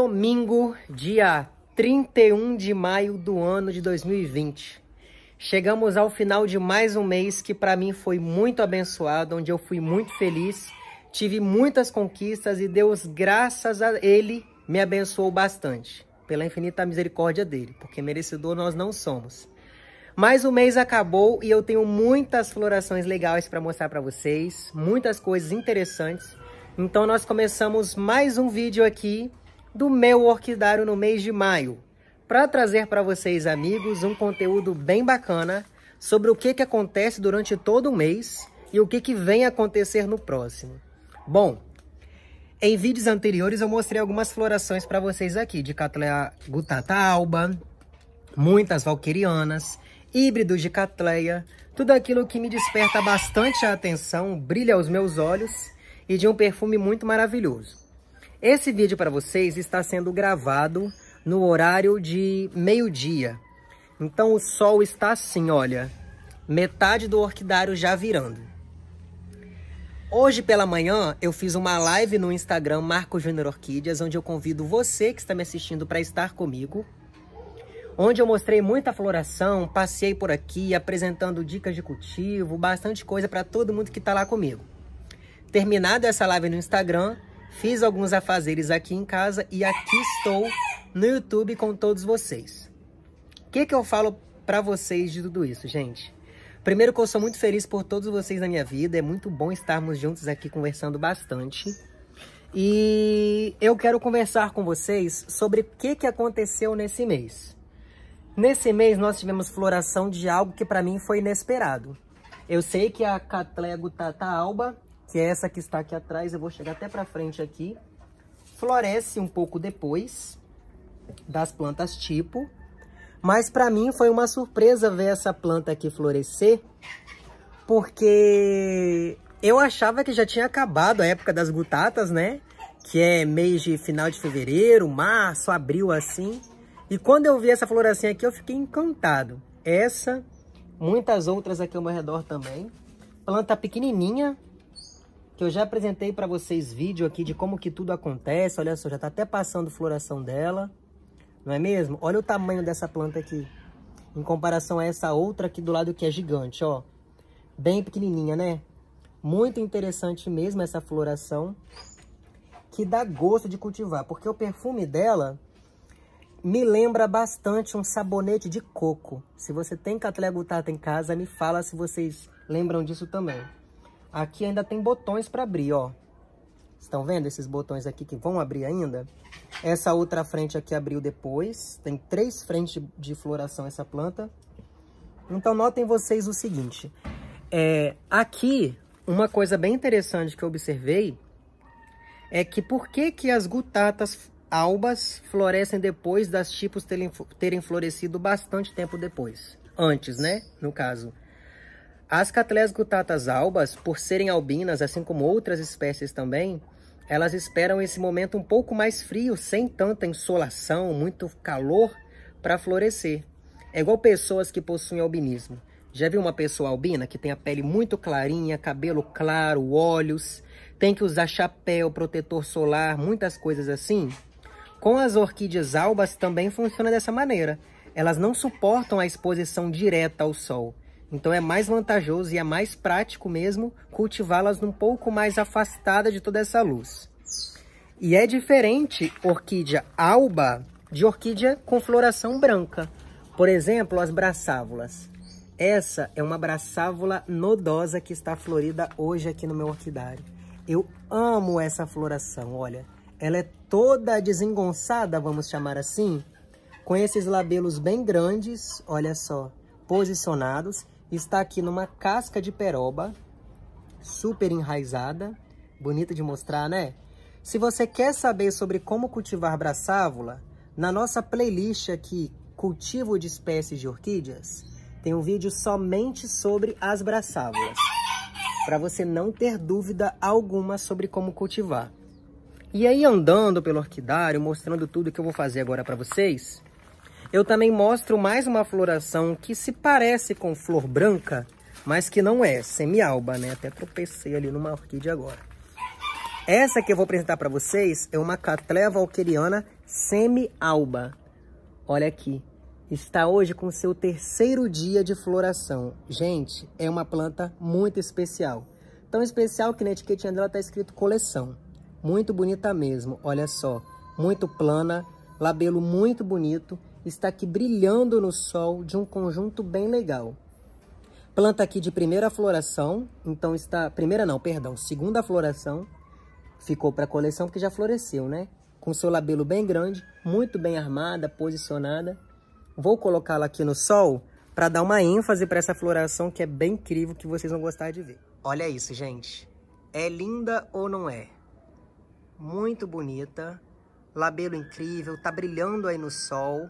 Domingo, dia 31 de maio do ano de 2020. Chegamos ao final de mais um mês que para mim foi muito abençoado, onde eu fui muito feliz, tive muitas conquistas e Deus, graças a Ele, me abençoou bastante, pela infinita misericórdia dele, porque merecedor nós não somos. Mas o mês acabou e eu tenho muitas florações legais para mostrar para vocês, muitas coisas interessantes. Então nós começamos mais um vídeo aqui do meu orquidário no mês de maio, para trazer para vocês, amigos, um conteúdo bem bacana sobre o que, que acontece durante todo o mês e o que, que vem acontecer no próximo. Bom, em vídeos anteriores eu mostrei algumas florações para vocês aqui, de Cattleya gutata alba, muitas valquirianas, híbridos de Cattleya, tudo aquilo que me desperta bastante a atenção, brilha aos meus olhos e de um perfume muito maravilhoso. Esse vídeo para vocês está sendo gravado no horário de meio-dia. Então o sol está assim, olha, metade do orquidário já virando. Hoje pela manhã eu fiz uma live no Instagram Marco Júnior Orquídeas, onde eu convido você que está me assistindo para estar comigo. Onde eu mostrei muita floração, passei por aqui apresentando dicas de cultivo, bastante coisa para todo mundo que está lá comigo. Terminada essa live no Instagram, Fiz alguns afazeres aqui em casa e aqui estou no YouTube com todos vocês. O que, que eu falo para vocês de tudo isso, gente? Primeiro que eu sou muito feliz por todos vocês na minha vida. É muito bom estarmos juntos aqui conversando bastante. E eu quero conversar com vocês sobre o que, que aconteceu nesse mês. Nesse mês nós tivemos floração de algo que para mim foi inesperado. Eu sei que a Cattleya gutata alba que é essa que está aqui atrás, eu vou chegar até para frente aqui. Floresce um pouco depois das plantas tipo, mas para mim foi uma surpresa ver essa planta aqui florescer, porque eu achava que já tinha acabado a época das gutatas, né? Que é mês de final de fevereiro, março, abril assim. E quando eu vi essa floracinha aqui, eu fiquei encantado. Essa, muitas outras aqui ao meu redor também. Planta pequenininha, que eu já apresentei para vocês vídeo aqui de como que tudo acontece. Olha só, já está até passando floração dela, não é mesmo? Olha o tamanho dessa planta aqui, em comparação a essa outra aqui do lado que é gigante, ó. Bem pequenininha, né? Muito interessante mesmo essa floração, que dá gosto de cultivar, porque o perfume dela me lembra bastante um sabonete de coco. Se você tem Cattleya gutata em casa, me fala se vocês lembram disso também. Aqui ainda tem botões para abrir, ó. Estão vendo esses botões aqui que vão abrir ainda? Essa outra frente aqui abriu depois. Tem três frentes de floração essa planta. Então, notem vocês o seguinte. É, aqui, uma coisa bem interessante que eu observei é que por que, que as gutatas albas florescem depois das tipos terem, terem florescido bastante tempo depois? Antes, né? No caso. As Cattleyas gutatas albas, por serem albinas, assim como outras espécies também, elas esperam esse momento um pouco mais frio, sem tanta insolação, muito calor, para florescer. É igual pessoas que possuem albinismo. Já viu uma pessoa albina que tem a pele muito clarinha, cabelo claro, olhos, tem que usar chapéu, protetor solar, muitas coisas assim? Com as orquídeas albas também funciona dessa maneira. Elas não suportam a exposição direta ao sol. Então é mais vantajoso e é mais prático mesmo cultivá-las um pouco mais afastada de toda essa luz. E é diferente orquídea alba de orquídea com floração branca. Por exemplo, as braçávulas. Essa é uma braçávula nodosa que está florida hoje aqui no meu orquidário. Eu amo essa floração, olha. Ela é toda desengonçada, vamos chamar assim, com esses labelos bem grandes, olha só, posicionados está aqui numa casca de peroba, super enraizada, bonita de mostrar, né? Se você quer saber sobre como cultivar braçávula, na nossa playlist aqui, Cultivo de Espécies de Orquídeas, tem um vídeo somente sobre as braçávulas, para você não ter dúvida alguma sobre como cultivar. E aí, andando pelo orquidário, mostrando tudo que eu vou fazer agora para vocês, eu também mostro mais uma floração que se parece com flor branca, mas que não é, semi-alba, né? Até tropecei ali numa orquídea agora. Essa que eu vou apresentar para vocês é uma Catleya valqueriana semi-alba. Olha aqui, está hoje com seu terceiro dia de floração. Gente, é uma planta muito especial. Tão especial que na etiquetinha dela está escrito coleção. Muito bonita mesmo, olha só. Muito plana, labelo muito bonito. Está aqui brilhando no sol de um conjunto bem legal. Planta aqui de primeira floração, então está... Primeira não, perdão, segunda floração. Ficou para coleção porque já floresceu, né? Com seu labelo bem grande, muito bem armada, posicionada. Vou colocá-la aqui no sol para dar uma ênfase para essa floração que é bem incrível, que vocês vão gostar de ver. Olha isso, gente. É linda ou não é? Muito bonita. Labelo incrível, tá brilhando aí no sol.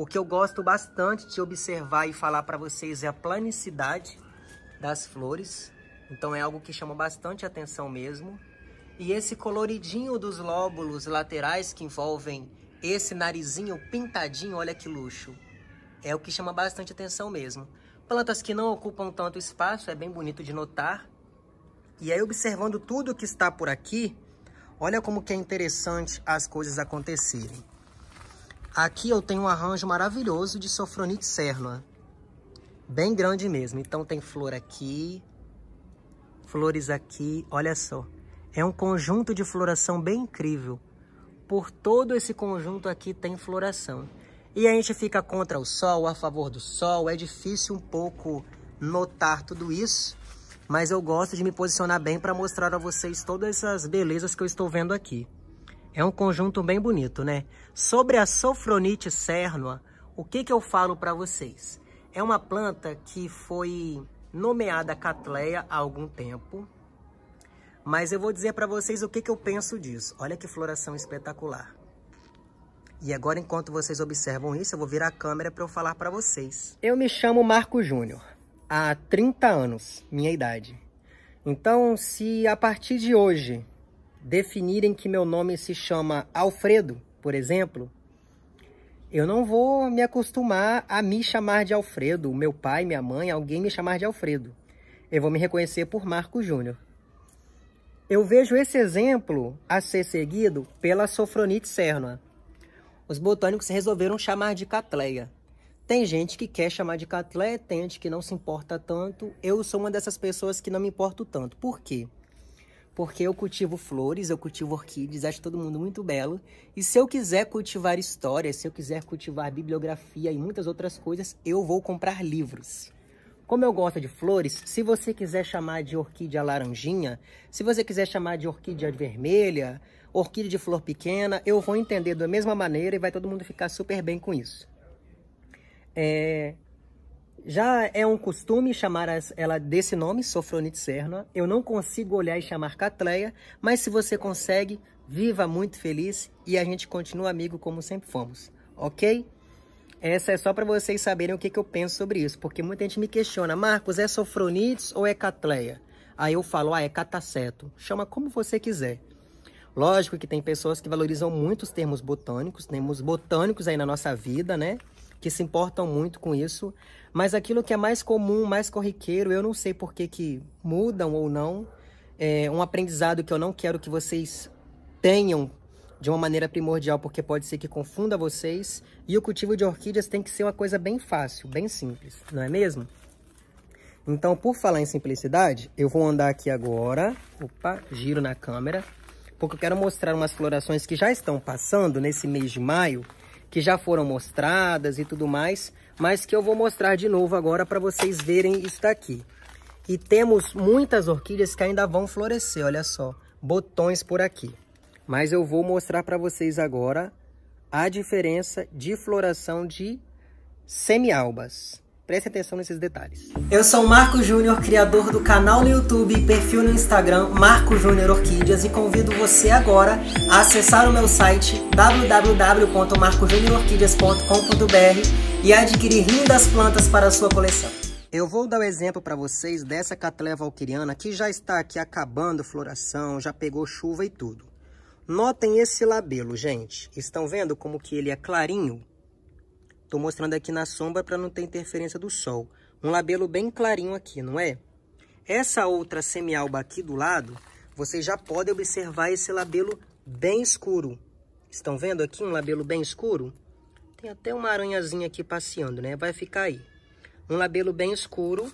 O que eu gosto bastante de observar e falar para vocês é a planicidade das flores. Então é algo que chama bastante atenção mesmo. E esse coloridinho dos lóbulos laterais que envolvem esse narizinho pintadinho, olha que luxo. É o que chama bastante atenção mesmo. Plantas que não ocupam tanto espaço, é bem bonito de notar. E aí, observando tudo que está por aqui, olha como que é interessante as coisas acontecerem. Aqui eu tenho um arranjo maravilhoso de Sofronite cernua. Bem grande mesmo. Então tem flor aqui, flores aqui, olha só. É um conjunto de floração bem incrível. Por todo esse conjunto aqui tem floração. E a gente fica contra o sol, a favor do sol. É difícil um pouco notar tudo isso. Mas eu gosto de me posicionar bem para mostrar a vocês todas essas belezas que eu estou vendo aqui. É um conjunto bem bonito, né? Sobre a Sofronite cernua, o que, que eu falo para vocês? É uma planta que foi nomeada Catleia há algum tempo. Mas eu vou dizer para vocês o que, que eu penso disso. Olha que floração espetacular. E agora, enquanto vocês observam isso, eu vou virar a câmera para eu falar para vocês. Eu me chamo Marco Júnior, há 30 anos, minha idade. Então, se a partir de hoje definirem que meu nome se chama Alfredo, por exemplo, eu não vou me acostumar a me chamar de Alfredo, meu pai, minha mãe, alguém me chamar de Alfredo. Eu vou me reconhecer por Marco Júnior. Eu vejo esse exemplo a ser seguido pela Sofronite cernua os botânicos resolveram chamar de Catleia. Tem gente que quer chamar de Catleia, tem gente que não se importa tanto. Eu sou uma dessas pessoas que não me importo tanto. Por quê? Porque eu cultivo flores, eu cultivo orquídeas, acho todo mundo muito belo. E se eu quiser cultivar história, se eu quiser cultivar bibliografia e muitas outras coisas, eu vou comprar livros. Como eu gosto de flores, se você quiser chamar de orquídea laranjinha, se você quiser chamar de orquídea vermelha, orquídea de flor pequena, eu vou entender da mesma maneira e vai todo mundo ficar super bem com isso. É, já é um costume chamar ela desse nome, Sofronite. Eu não consigo olhar e chamar Catleia, mas se você consegue, viva muito feliz e a gente continua amigo como sempre fomos, ok? Essa é só para vocês saberem o que, que eu penso sobre isso, porque muita gente me questiona, Marcos, é Sofronites ou é Catleia? Aí eu falo, ah, é cataceto. Chama como você quiser. Lógico que tem pessoas que valorizam muito os termos botânicos, temos botânicos aí na nossa vida, né? Que se importam muito com isso. Mas aquilo que é mais comum, mais corriqueiro, eu não sei por que, que mudam ou não. É um aprendizado que eu não quero que vocês tenham de uma maneira primordial, porque pode ser que confunda vocês. E o cultivo de orquídeas tem que ser uma coisa bem fácil, bem simples, não é mesmo? Então, por falar em simplicidade, eu vou andar aqui agora. Opa, giro na câmera porque eu quero mostrar umas florações que já estão passando nesse mês de maio, que já foram mostradas e tudo mais, mas que eu vou mostrar de novo agora para vocês verem isso daqui. E temos muitas orquídeas que ainda vão florescer, olha só, botões por aqui. Mas eu vou mostrar para vocês agora a diferença de floração de semialbas. Preste atenção nesses detalhes. Eu sou Marco Júnior, criador do canal no YouTube e perfil no Instagram Marco Júnior Orquídeas e convido você agora a acessar o meu site www.marcojuniororquídeas.com.br e adquirir lindas plantas para a sua coleção. Eu vou dar o um exemplo para vocês dessa Cattleya valquiriana que já está aqui acabando floração, já pegou chuva e tudo. Notem esse labelo, gente. Estão vendo como que ele é clarinho? Estou mostrando aqui na sombra para não ter interferência do sol. Um labelo bem clarinho aqui, não é? Essa outra semialba aqui do lado vocês já podem observar esse labelo bem escuro. Estão vendo aqui um labelo bem escuro? Tem até uma aranhazinha aqui passeando, né? Vai ficar aí. Um labelo bem escuro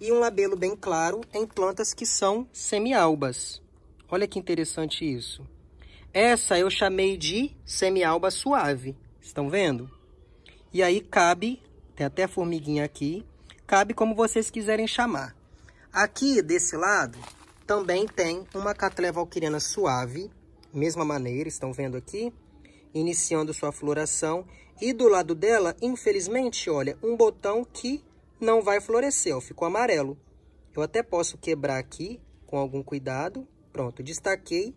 e um labelo bem claro em plantas que são semialbas. Olha que interessante isso. Essa eu chamei de semialba suave. Estão vendo? E aí cabe, tem até formiguinha aqui, cabe como vocês quiserem chamar. Aqui desse lado também tem uma Cattleya valquiriana suave, mesma maneira, estão vendo aqui? Iniciando sua floração. E do lado dela, infelizmente, olha, um botão que não vai florescer, ó, ficou amarelo. Eu até posso quebrar aqui com algum cuidado. Pronto, destaquei.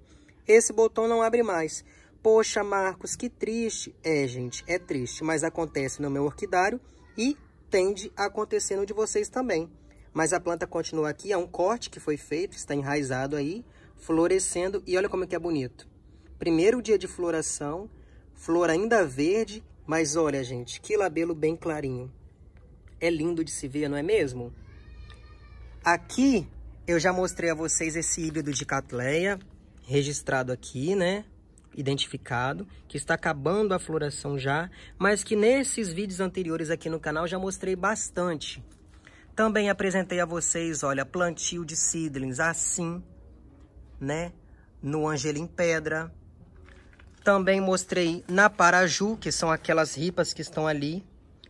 Esse botão não abre mais. Poxa, Marcos, que triste. É, gente, é triste, mas acontece no meu orquidário e tende a acontecer no de vocês também. Mas a planta continua aqui, é um corte que foi feito, está enraizado aí, florescendo. E olha como é que é bonito. Primeiro dia de floração, flor ainda verde, mas olha, gente, que labelo bem clarinho. É lindo de se ver, não é mesmo? Aqui eu já mostrei a vocês esse híbrido de Catleia, registrado aqui, né? Identificado, que está acabando a floração já, mas que nesses vídeos anteriores aqui no canal já mostrei bastante. Também apresentei a vocês, olha, plantio de seedlings assim, né? No Angelim Pedra. Também mostrei na Paraju, que são aquelas ripas que estão ali,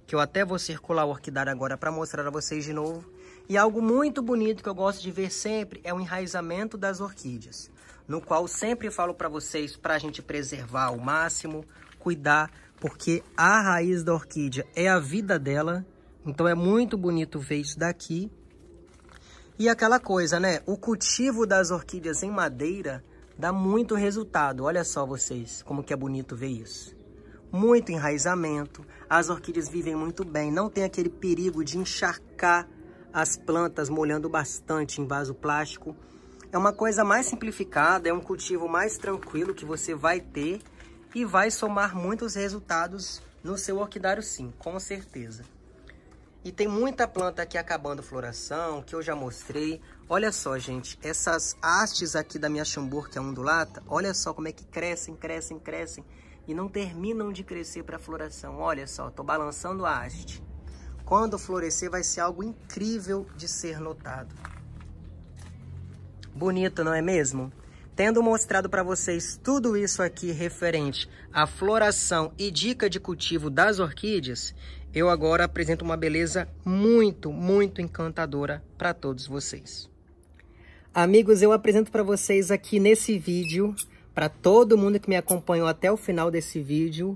que eu até vou circular o orquidário agora para mostrar a vocês de novo. E algo muito bonito que eu gosto de ver sempre é o enraizamento das orquídeas, no qual sempre falo para vocês para a gente preservar ao máximo, cuidar, porque a raiz da orquídea é a vida dela, então é muito bonito ver isso daqui. E aquela coisa, né? O cultivo das orquídeas em madeira dá muito resultado. Olha só vocês, como que é bonito ver isso muito enraizamento, as orquídeas vivem muito bem, não tem aquele perigo de encharcar as plantas molhando bastante em vaso plástico. É uma coisa mais simplificada, é um cultivo mais tranquilo que você vai ter e vai somar muitos resultados no seu orquidário sim, com certeza. E tem muita planta aqui acabando floração, que eu já mostrei. Olha só, gente, essas hastes aqui da minha chambur, que é undulata, olha só como é que crescem, crescem, crescem e não terminam de crescer para floração. Olha só, estou balançando a haste. Quando florescer vai ser algo incrível de ser notado. Bonito, não é mesmo? Tendo mostrado para vocês tudo isso aqui referente à floração e dica de cultivo das orquídeas, eu agora apresento uma beleza muito, muito encantadora para todos vocês. Amigos, eu apresento para vocês aqui nesse vídeo para todo mundo que me acompanhou até o final desse vídeo,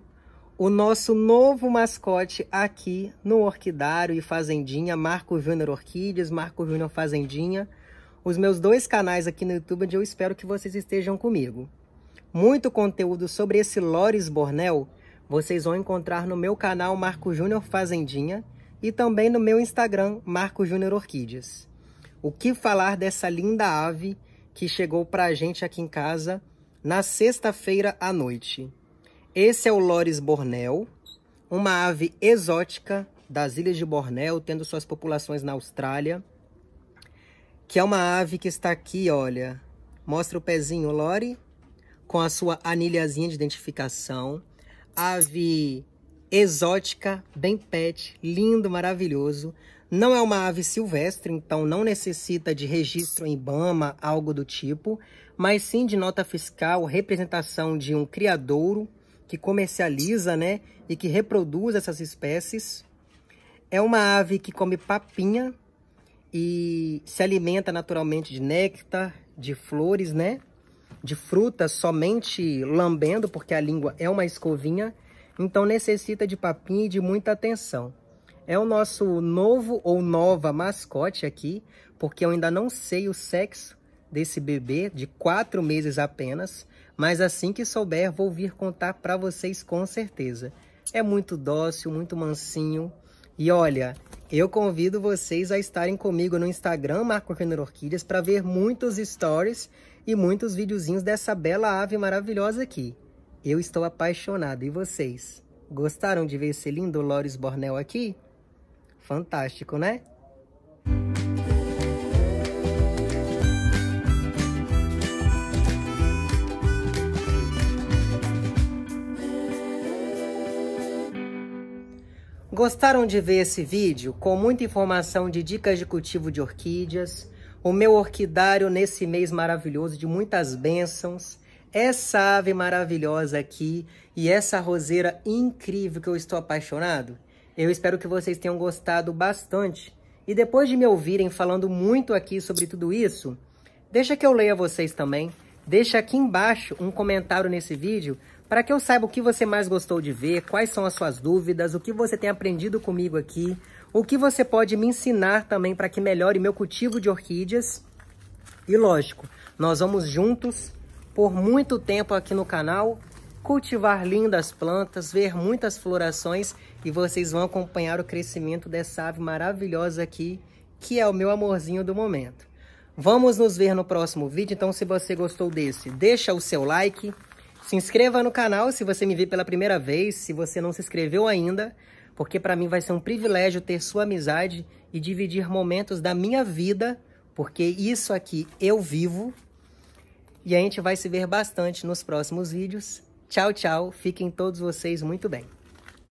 o nosso novo mascote aqui no Orquidário e Fazendinha, Marco Júnior Orquídeas, Marco Júnior Fazendinha, os meus dois canais aqui no YouTube, onde eu espero que vocês estejam comigo. Muito conteúdo sobre esse Lores Bornel vocês vão encontrar no meu canal Marco Júnior Fazendinha e também no meu Instagram, Marco Júnior Orquídeas. O que falar dessa linda ave que chegou para a gente aqui em casa na sexta-feira à noite. Esse é o Loris Bornel, uma ave exótica das ilhas de Borneo, tendo suas populações na Austrália, que é uma ave que está aqui, olha, mostra o pezinho Lori, com a sua anilhazinha de identificação, ave exótica, bem pet, lindo, maravilhoso, não é uma ave silvestre, então não necessita de registro em IBAMA, algo do tipo, mas sim de nota fiscal, representação de um criadouro que comercializa, né, e que reproduz essas espécies. É uma ave que come papinha e se alimenta naturalmente de néctar, de flores, né, de frutas somente lambendo, porque a língua é uma escovinha, então necessita de papinha e de muita atenção. É o nosso novo ou nova mascote aqui, porque eu ainda não sei o sexo desse bebê, de quatro meses apenas, mas assim que souber vou vir contar para vocês com certeza. É muito dócil, muito mansinho. E olha, eu convido vocês a estarem comigo no Instagram, Marco Renner Orquídeas, para ver muitos stories e muitos videozinhos dessa bela ave maravilhosa aqui. Eu estou apaixonado, e vocês? Gostaram de ver esse lindo Loris Bornel aqui? Fantástico, né? Gostaram de ver esse vídeo com muita informação de dicas de cultivo de orquídeas? O meu orquidário nesse mês maravilhoso de muitas bênçãos. Essa ave maravilhosa aqui e essa roseira incrível que eu estou apaixonado. Eu espero que vocês tenham gostado bastante. E depois de me ouvirem falando muito aqui sobre tudo isso, deixa que eu leia vocês também. Deixa aqui embaixo um comentário nesse vídeo para que eu saiba o que você mais gostou de ver, quais são as suas dúvidas, o que você tem aprendido comigo aqui, o que você pode me ensinar também para que melhore meu cultivo de orquídeas. E lógico, nós vamos juntos por muito tempo aqui no canal cultivar lindas plantas, ver muitas florações e vocês vão acompanhar o crescimento dessa ave maravilhosa aqui, que é o meu amorzinho do momento. Vamos nos ver no próximo vídeo, então se você gostou desse, deixa o seu like, se inscreva no canal se você me vê pela primeira vez, se você não se inscreveu ainda, porque para mim vai ser um privilégio ter sua amizade e dividir momentos da minha vida, porque isso aqui eu vivo. E a gente vai se ver bastante nos próximos vídeos. Tchau, tchau. Fiquem todos vocês muito bem.